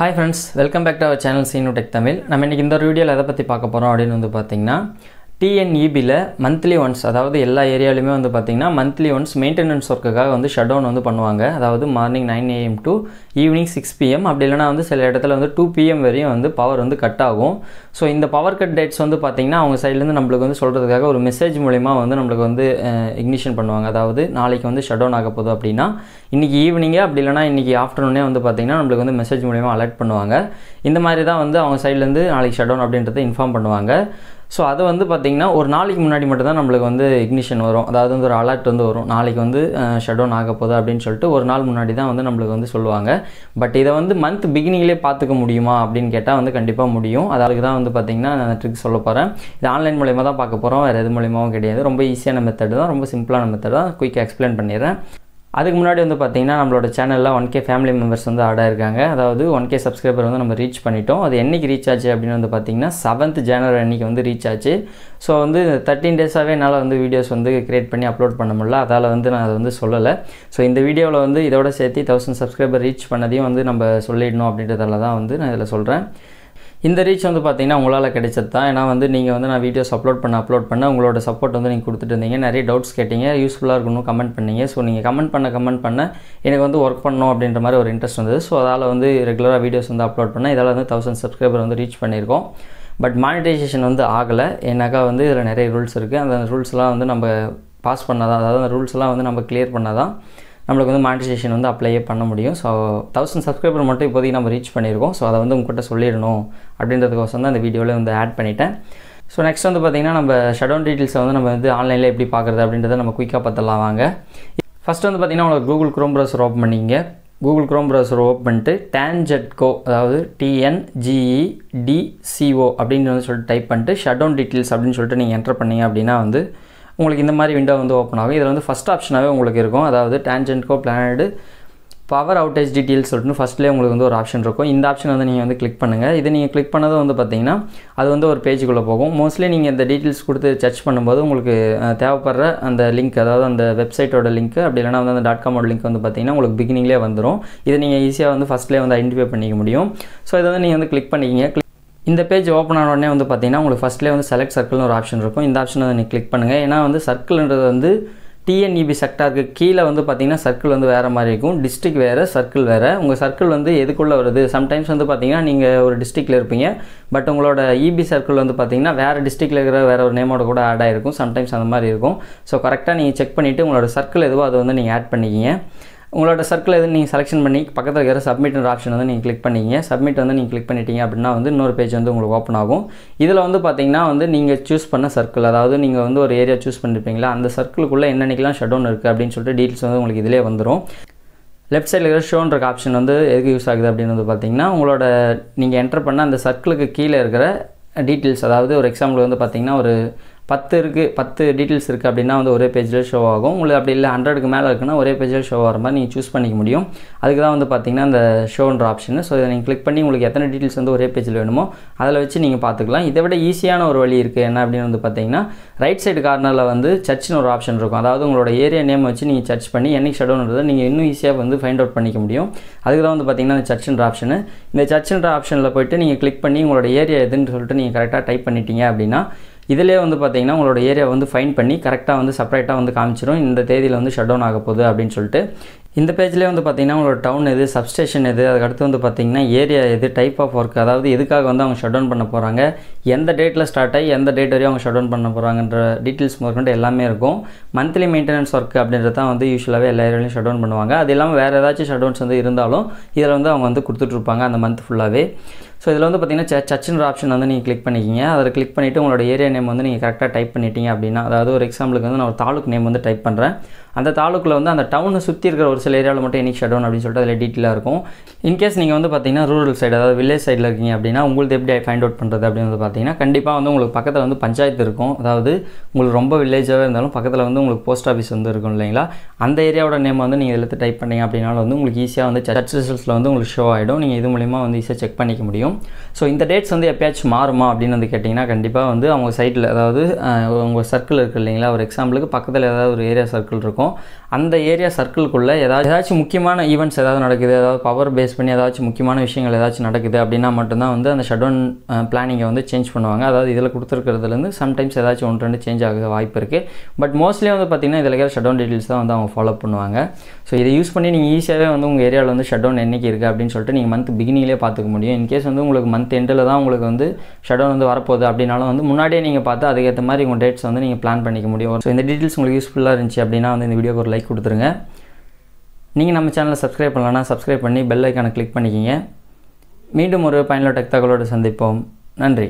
Hi friends welcome back to our channel Seenu tech Tamil நம்ம இன்றைக்கி இந்த வீடியோவில் எதை பற்றி பார்க்க போகிறோம் அப்படின்னு வந்து பார்த்திங்கன்னா டிஎன்இபியில் மந்த்லி ஒன்ஸ் அதாவது எல்லா ஏரியாலையுமே வந்து பார்த்திங்கன்னா மந்த்லி ஒன்ஸ் மெயின்டெனன்ஸ் ஒர்க்குக்காக வந்து ஷட் டவுன் வந்து பண்ணுவாங்க. அதாவது morning nine AM to evening six PM அப்படி இல்லைனா வந்து சில இடத்துல வந்து டூ பிஎம் வரையும் வந்து பவர் வந்து கட் ஆகும். ஸோ இந்த பவர் கட் டேட்ஸ் வந்து பார்த்திங்கன்னா அவங்க சைட்லேருந்து நம்மளுக்கு வந்து சொல்கிறதுக்காக ஒரு மெசேஜ் மூலிமா வந்து நம்மளுக்கு வந்து இக்னிஷன் பண்ணுவாங்க. அதாவது நாளைக்கு வந்து ஷட் டவுன் ஆக போதும் அப்படின்னா இன்றைக்கி ஈவினிங்கே அப்படி இல்லைனா இன்றைக்கி ஆஃப்டர்நூனே வந்து பார்த்திங்கன்னா நம்மளுக்கு வந்து மெசேஜ் மூலிமா அலர்ட் பண்ணுவாங்க. இந்த மாதிரி தான் வந்து அவங்க சைட்லேருந்து நாளைக்கு ஷட் டவுன் அப்படின்றத இன்ஃபார்ம் பண்ணுவாங்க. ஸோ அதை வந்து பார்த்திங்கன்னா ஒரு நாளைக்கு முன்னாடி மட்டும்தான் நம்மளுக்கு வந்து இக்னிஷன் வரும். அதாவது வந்து ஒரு அலர்ட் வந்து வரும். நாளைக்கு வந்து ஷடோன் ஆக போகுது அப்படின்னு சொல்லிட்டு ஒரு நாள் முன்னாடி தான் வந்து நம்மளுக்கு வந்து சொல்லுவாங்க. பட் இதை வந்து மந்த் பிகினிங்லேயே பார்த்துக்க முடியுமா அப்படின்னு கேட்டால் வந்து கண்டிப்பாக முடியும். அதுக்கு தான் வந்து பார்த்திங்கன்னா நான் ட்ரிக் சொல்ல போகிறேன் இது ஆன்லைன் மூலயமா தான் பார்க்க போகிறோம் வேறு எது மூலியமாகவும் கிடையாது. ரொம்ப ஈஸியான மெத்தட் தான். ரொம்ப சிம்பிளான மெத்தட் தான். குயிக்காக எக்ஸ்பிளைன் பண்ணிடுறேன். அதுக்கு முன்னாடி வந்து பார்த்திங்கன்னா நம்மளோட சேனலில் ஒன் கே ஃபேமிலி மெம்பர்ஸ் வந்து ஆட் ஆயிருக்காங்க. அதாவது ஒன் கே சப்ஸ்கிரைபர் வந்து நம்ம ரீச் பண்ணிட்டோம். அது என்றைக்கு ரீச் ஆச்சு அப்படின்னு வந்து பார்த்திங்கன்னா செவன்த் ஜனவரி அன்றைக்கி வந்து ரீச் ஆச்சு. ஸோ வந்து தேர்ட்டின் டேஸாகவே என்னால் வந்து வீடியோஸ் வந்து க்ரியேட் பண்ணி அப்லோட் பண்ண முடியல. அதால் வந்து நான் அதை வந்து சொல்லலை. ஸோ இந்த வீடியோவில் வந்து இதோட சேர்த்து தௌசண்ட் சப்ஸ்கிரைபர் ரீச் பண்ணதையும் வந்து நம்ம சொல்லிடணும் அப்படின்றதால தான் வந்து நான் இதில் சொல்கிறேன் இந்த ரீச் வந்து பார்த்திங்கன்னா உங்களால் கிடைச்சது தான் ஏன்னா வந்து நீங்கள் வந்து நான் வீடியோஸ் அப்லோட் பண்ண அப்லோட் பண்ண உங்களோட சப்போர்ட் வந்து நீங்கள் கொடுத்துட்டு இருந்தீங்க. நிறைய டவுட்ஸ் கேட்டீங்க. யூஸ்ஃபுல்லாக இருக்கணும் கமெண்ட் பண்ணீங்க. ஸோ நீங்கள் கமெண்ட் பண்ண கமெண்ட் பண்ண எனக்கு வந்து ஒர்க் பண்ணணும் அப்படின்ற மாதிரி ஒரு இன்ட்ரெஸ்ட் வந்தது. ஸோ அதால் வந்து ரெகுலராக வீடியோஸ் வந்து அப்லோட் பண்ணேன் இதால் வந்து தௌசண்ட் சப்ஸ்கிரைபர் வந்து ரீச் பண்ணியிருக்கோம். பட் மானிட்டைசேஷன் வந்து ஆகலை. ஏன்னாக்கா வந்து இதில் நிறைய ரூல்ஸ் இருக்குது அந்த ரூல்ஸ்லாம் வந்து நம்ம பாஸ் பண்ணாதான் அதாவது அந்த ரூல்ஸ்லாம் வந்து நம்ம கிளியர் பண்ணாதான் நம்மளுக்கு வந்து மானிட்டைசேஷன் வந்து அப்ளையே பண்ண முடியும். ஸோ தௌசண்ட் சப்ஸ்கிரைபர் மட்டும் இப்போதைக்கு நம்ம ரீச் பண்ணியிருக்கோம். ஸோ அதை வந்து உங்கள்கிட்ட சொல்லிடணும் அப்படின்றதுக்கோசம் தான் இந்த வீடியோவில் வந்து ஆட் பண்ணிட்டேன். ஸோ நெக்ஸ்ட் வந்து பார்த்திங்கன்னா நம்ம ஷடவுன் டீட்டெயில்ஸை வந்து நம்ம வந்து ஆன்லைனில் எப்படி பார்க்குறது அப்படின்றத நம்ம குயிக்காக பார்த்துடலாம் வாங்க. ஃபஸ்ட் வந்து பார்த்திங்கன்னா உங்களுக்கு கூகுள் க்ரோம் ப்ரௌசர் ஓப்பன் பண்ணிங்க கூகுள் க்ரோம் ப்ரௌசர் ஓப்பன் பண்ணிட்டு டேன்ஜெட்கோ அதாவது டிஎன்ஜிஇடிசிஓ அப்படின்னு வந்து சொல்லிட்டு டைப் பண்ணிட்டு ஷட்டவுன் டீட்டெயில்ஸ் அப்படின்னு சொல்லிட்டு நீங்கள் என்டர் பண்ணீங்க அப்படின்னா வந்து உங்களுக்கு இந்த மாதிரி விண்டோ வந்து ஓப்பன் ஆகும். இதில் வந்து ஃபஸ்ட் ஆப்ஷனாகவே உங்களுக்கு இருக்கும். அதாவது Tangedco planned power outage details சொல்லிட்டு ஃபஸ்ட்லேயே உங்களுக்கு வந்து ஒரு ஆப்ஷன் இருக்கும். இந்த ஆப்ஷன் வந்து நீங்கள் வந்து கிளிக் பண்ணுங்கள் இது நீங்கள் கிளிக் பண்ணதும் வந்து பார்த்தீங்கன்னா அது வந்து ஒரு பேஜுக்குள்ளே போகும். மோஸ்ட்லி நீங்கள் இந்த டீட்டெயில்ஸ் கொடுத்து சர்ச் பண்ணும்போது உங்களுக்கு தேவைப்படுற அந்த லிங்க் அதாவது அந்த வெப்சைட்டோட லிங்க் அப்படி இல்லைனா வந்து அந்த டாட் காமோட லிங்க் வந்து பார்த்தீங்கன்னா உங்களுக்கு பிகினிங்லேயே வந்துடும் இதை நீங்கள் ஈஸியாக வந்து ஃபஸ்ட்லேயே வந்து ஐடென்டிஃபை பண்ணிக்க முடியும். ஸோ இதை வந்து நீங்கள் வந்து கிளிக் பண்ணிக்கிங்க. இந்த பேஜ் ஓப்பன் ஆன உடனே வந்து பார்த்தீங்கன்னா உங்களுக்கு ஃபஸ்ட்லேயே வந்து செலக்ட் சர்க்கிள்னு ஒரு ஆப்ஷன் இருக்கும். இந்த ஆப்ஷனை வந்து நீங்கள் கிளிக் பண்ணுங்கள் ஏன்னா வந்து சர்க்கிள்ன்றது வந்து டிஎன்இபி செக்டாருக்கு கீழே வந்து பார்த்திங்கன்னா சர்க்கிள் வந்து வேறு மாதிரி இருக்கும். டிஸ்ட்ரிக் வேறு சர்க்கிள் வேறு. உங்கள் சர்க்கிள் வந்து எதுக்குள்ளே வருது? சம்டைம்ஸ் வந்து பார்த்திங்கன்னா நீங்கள் ஒரு டிஸ்ட்ரிக்டில் இருப்பீங்க. பட் உங்களோட இபி சர்க்கிள் வந்து பார்த்திங்கன்னா வேறு டிஸ்ட்ரிக்டில் இருக்கிற வேறு ஒரு நேமோட கூட ஆட் ஆகிருக்கும் சம்டைம்ஸ் அந்த மாதிரி இருக்கும். ஸோ கரெக்டாக நீங்கள் செக் பண்ணிவிட்டு உங்களோட சர்க்கிள் எதுவோ அதை வந்து நீங்கள் ஆட் பண்ணிக்கிங்க. உங்களோட சர்க்கிள் எதுவும் நீங்கள் செலெக்ஷன் பண்ணி பக்கத்தில் இருக்கிற சப்மிட்ன்ற ஆப்ஷன் வந்து நீங்கள் கிளிக் பண்ணிக்கிங்க சப்மிட் வந்து நீங்கள் கிளிக் பண்ணிட்டீங்க அப்படின்னா வந்து இன்னொரு பேஜ் வந்து உங்களுக்கு ஓப்பன் ஆகும். இதில் வந்து பார்த்தீங்கன்னா வந்து நீங்கள் சூஸ் பண்ண சர்க்கிள் அதாவது நீங்கள் வந்து ஒரு ஏரியா சூஸ் பண்ணிருப்பீங்களா அந்த சர்க்கிளுக்குள்ளே என்னென்னலாம் ஷட் டவுன் இருக்குது அப்படின்னு சொல்லிட்டு டீட்டெயில்ஸ் வந்து உங்களுக்கு இதிலே வந்துடும் லெஃப்ட் சைடில் இருக்கிற ஷோன்ற ஆப்ஷன் வந்து எதுக்கு யூஸ் ஆகுது அப்படின்னு வந்து பார்த்தீங்கன்னா உங்களோட நீங்கள் என்டர் பண்ண அந்த சர்க்கிளுக்கு கீழே இருக்கிற டீட்டெயில்ஸ் அதாவது ஒரு எக்ஸாம்பிள் வந்து பார்த்தீங்கன்னா ஒரு பத்து இருக்குது பத்து டீட்டெயில்ஸ் இருக்குது அப்படின்னா வந்து ஒரே பேஜில் ஷோ ஆகும். உங்களுக்கு அப்படி இல்லை ஹண்ட்ரடுக்கு மேலே இருக்குன்னா ஒரே பேஜில் ஷோ ஆகிற மாதிரி நீங்கள் சூஸ் பண்ணிக்க முடியும். அதுக்கு தான் வந்து பார்த்தீங்கன்னா அந்த ஷோன்ற ஆப்ஷன் ஸோ இதை நீங்கள் கிளிக் பண்ணி உங்களுக்கு எத்தனை டீட்டெயில்ஸ் வந்து ஒரே பேஜில் வேணுமோ அதில் வச்சு நீங்கள் பார்த்துக்கலாம் இதை விட ஈஸியான ஒரு வழி இருக்குது என்ன அப்படின்னு வந்து பார்த்தீங்கன்னா ரைட் சைடு கார்னரில் வந்து சர்ச்னு ஒரு ஆப்ஷன் இருக்கும். அதாவது உங்களோட ஏரியா நேம் வச்சு நீங்கள் சர்ச் பண்ணி என்னைக்கு ஷடவுன்றதை நீங்கள் இன்னும் ஈஸியாக வந்து ஃபைண்ட் அவுட் பண்ணிக்க முடியும். அதுக்கு தான் வந்து பார்த்தீங்கன்னா அந்த சர்ச்ன்ற ஆப்ஷனு இந்த சர்ச்ன்ற ஆப்ஷனில் போய்ட்டு நீங்கள் கிளிக் பண்ணி உங்களோட ஏரியா எதுன்னு சொல்லிட்டு நீங்கள் கரெக்டாக டைப் பண்ணிட்டீங்க அப்படின்னா இதிலே வந்து பார்த்தீங்கன்னா உங்களோட ஏரியா வந்து ஃபைன் பண்ணி கரெக்டாக வந்து செப்பரேட்டாக வந்து காமிச்சிடும் இந்த தேதியில் வந்து ஷட் டவுன் ஆக போகுது அப்படின்னு சொல்லிட்டு இந்த பேஜ்லேயே வந்து பார்த்தீங்கன்னா உங்களோட டவுன் எது சப்ஸ்டேஷன் எது அதுக்கடுத்து வந்து பார்த்தீங்கன்னா ஏரியா எது டைப் ஆஃப் ஒர்க் அதாவது எதுக்காக வந்து அவங்க ஷட் டவுன் பண்ண போகிறாங்க எந்த டேட்டில் ஸ்டார்ட் ஆகி எந்த டேட் வரையும் அவங்க ஷட் டவுன் பண்ண போகிறாங்கன்ற டீட்டெயில்ஸ் முதற்கொண்டு எல்லாமே இருக்கும். மந்த்லி மெயின்டெனன்ஸ் ஒர்க் அப்படின்றது தான் வந்து யூஸ்வலாகவே எல்லா ஏரியாலையும் ஷட் டவுன் பண்ணுவாங்க. அது இல்லாமல் வேறு ஏதாச்சும் ஷட் டவுன்ஸ் வந்து இருந்தாலும் இதில் வந்து அவங்க வந்து கொடுத்துட்ருப்பாங்க அந்த மந்த் ஃபுல்லாகவே ஸோ இதில் வந்து பார்த்திங்கன்னா சர்ச்சுன்ற ஆப்ஷன் வந்து நீங்கள் கிளிக் பண்ணிக்கிங்க. அதில் கிளிக் பண்ணிவிட்டு உங்களோட ஏரியா நேம் வந்து நீங்கள் கரெக்டாக டைப் பண்ணிட்டீங்க அப்படின்னா அதாவது ஒரு எக்ஸாம்பிளுக்கு வந்து நான் ஒரு தாலுக் நேம் வந்து டைப் பண்ணுறேன் அந்த தாலுக்கில் வந்து அந்த டவுனை சுற்றி இருக்கிற ஒரு சில ஏரியாவில் மட்டும் எனி ஷட் டவுன் அப்படின்னு சொல்லிட்டு அதில் டீட்டெயிலாக இருக்கும். இன்கேஸ் நீங்கள் வந்து பார்த்தீங்கன்னா ரூரல் சைடு அதாவது வில்லேஜ் சைடில் இருக்கீங்க அப்படின்னா உங்களுக்கு எப்படி ஃபைண்ட் அவுட் பண்ணுறது அப்படின்னு வந்து பார்த்தீங்கன்னா கண்டிப்பாக வந்து உங்களுக்கு பக்கத்தில் வந்து பஞ்சாயத்து இருக்கும். அதாவது உங்களுக்கு ரொம்ப வில்லேஜாகவே இருந்தாலும் பக்கத்தில் வந்து உங்களுக்கு போஸ்ட் ஆஃபீஸ் வந்து இருக்கும் இல்லைங்களா? அந்த ஏரியாவோட நேம் வந்து நீங்கள் எழுத்து டைப் பண்ணீங்க அப்படின்னாலும் வந்து உங்களுக்கு ஈஸியாக வந்து சர்ச் ரிசல்ட்ஸில் வந்து உங்களுக்கு ஷோ ஆகிடும் நீங்கள் இது மூலிமா வந்து ஈஸியாக செக் பண்ணிக்க முடியும். ஸோ இந்த டேட்ஸ் வந்து எப்பயாச்சும் மாறுமா அப்படின்னு வந்து கேட்டிங்கன்னா கண்டிப்பாக வந்து அவங்க சைட்டில் அதாவது உங்கள் சர்க்கிள் இருக்குது இல்லைங்களா? ஒரு எக்ஸாம்பிளுக்கு பக்கத்தில் ஏதாவது ஒரு ஏரியா சர்க்கிள் இருக்கும். அந்த ஏரியா சர்க்கிள்குள்ளே ஏதாவது ஏதாச்சும் முக்கியமான ஈவெண்ட்ஸ் ஏதாவது நடக்குது ஏதாவது பவர் பேஸ் பண்ணி ஏதாச்சும் முக்கியமான விஷயங்கள் ஏதாச்சும் நடக்குது அப்படின்னா மட்டும்தான் வந்து அந்த ஷட் டவுன் பிளானிங்கை வந்து சேஞ்ச் பண்ணுவாங்க. அதாவது இதில் கொடுத்துருக்கிறதுலேருந்து சம்டைம்ஸ் ஏதாச்சும் ஒன்று ரெண்டு சேஞ்ச் ஆக வாய்ப்பு இருக்குது பட் மோஸ்ட்லி வந்து பார்த்திங்கன்னா இதில் இருக்கிற ஷட் டவுன் டீட்டெயில்ஸ் தான் வந்து அவங்க ஃபாலோ பண்ணுவாங்க. ஸோ இதை யூஸ் பண்ணி நீங்கள் ஈஸியாகவே வந்து உங்கள் ஏரியாவில் வந்து ஷட் டவுன் இருக்குது அப்படின்னு சொல்லிட்டு நீங்கள் மந்த் பிகினிங்லேயே பார்த்துக்க முடியும். இன்கேஸ் வந்து உங்களுக்கு மந்த் எண்டில் தான் உங்களுக்கு வந்து ஷட் டவுன் வந்து வரப்போகுது அப்படின்னாலும் வந்து முன்னாடியே நீங்கள் பார்த்து அதுக்கேற்ற மாதிரி உங்கள் டேட்ஸ் வந்து நீங்கள் பிளான் பண்ணிக்க முடியும். ஸோ இந்த டீட்டெயில்ஸ் உங்களுக்கு யூஸ்ஃபுல்லாக இருந்துச்சு அப்படின்னா வந்து இந்த வீடியோக்கு ஒரு லைக் கொடுத்துருங்க. நீங்கள் நம்ம சேனலை சப்ஸ்கிரைப் பண்ணலன்னா சப்ஸ்கிரைப் பண்ணி பெல் ஐக்கானை கிளிக் பண்ணிக்கிங்க. மீண்டும் ஒரு பயனுள்ள டெக் தகவலோடு சந்திப்போம். நன்றி.